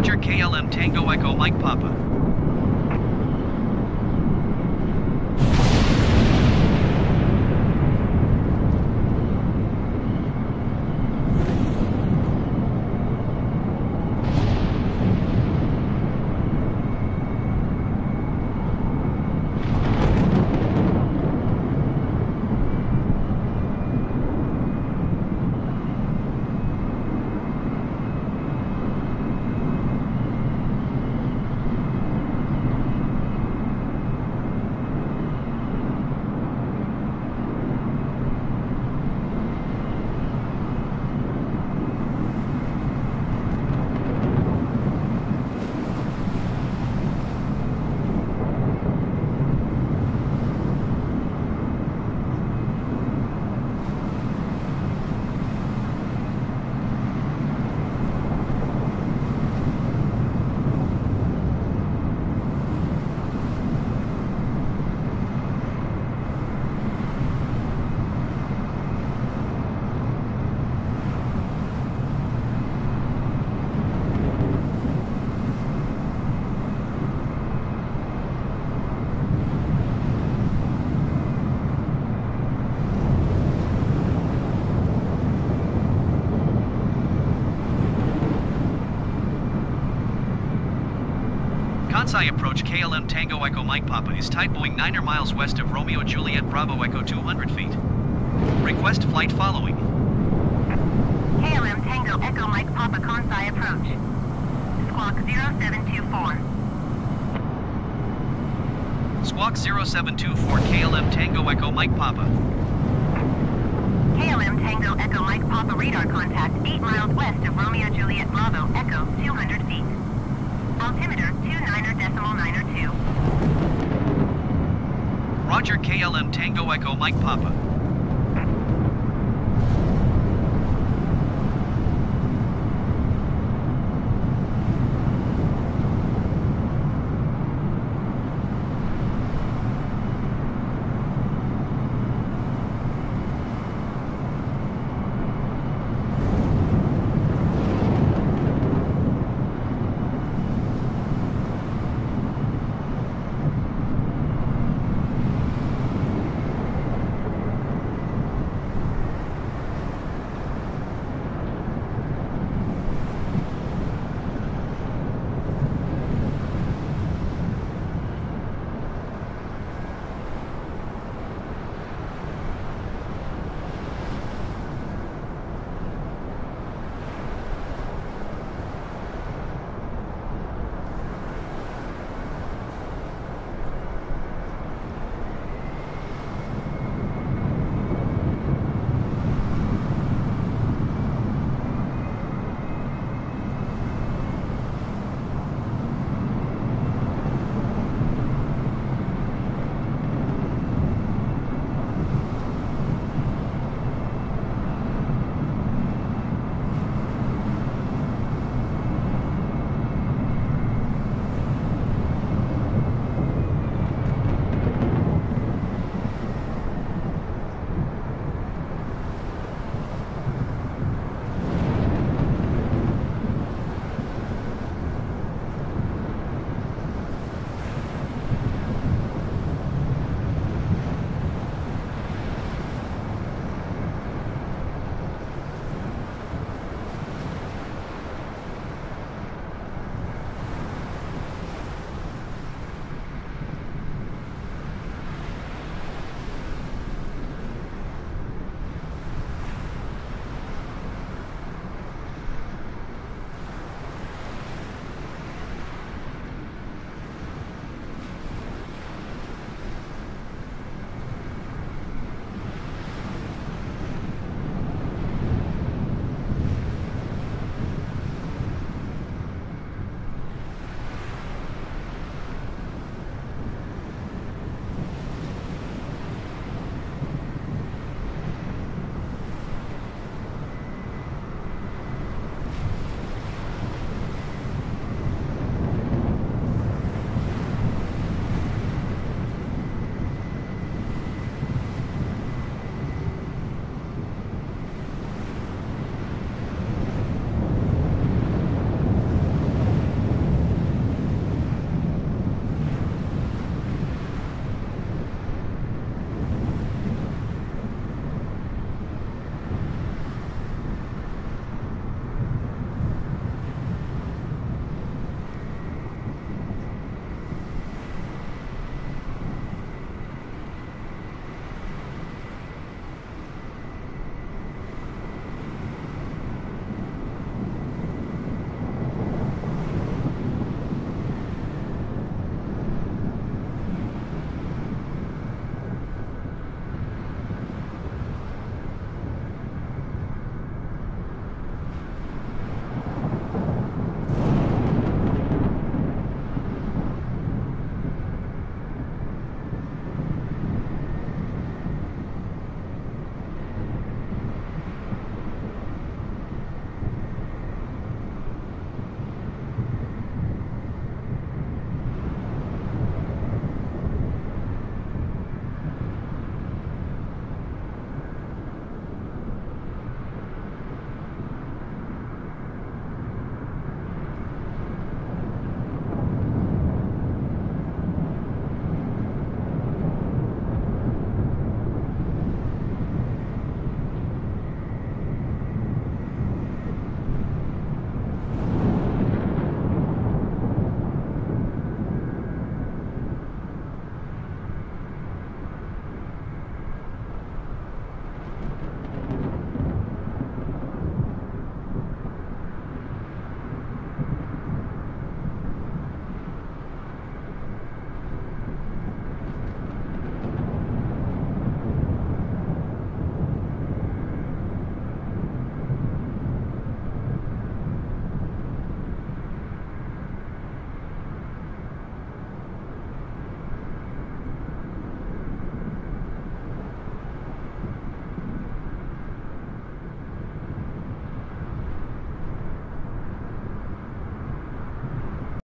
Roger KLM Tango Echo Mike Papa. Kansai approach KLM Tango Echo Mike Papa is type Boeing 9er miles west of Romeo Juliet Bravo Echo 200 feet. Request flight following. KLM Tango Echo Mike Papa Kansai approach. Squawk 0724. Squawk 0724 KLM Tango Echo Mike Papa. KLM Tango Echo Mike Papa radar contact 8 miles west of Romeo Juliet Bravo Echo 200 feet. Altimeter 29er Roger KLM Tango Echo Mike Papa.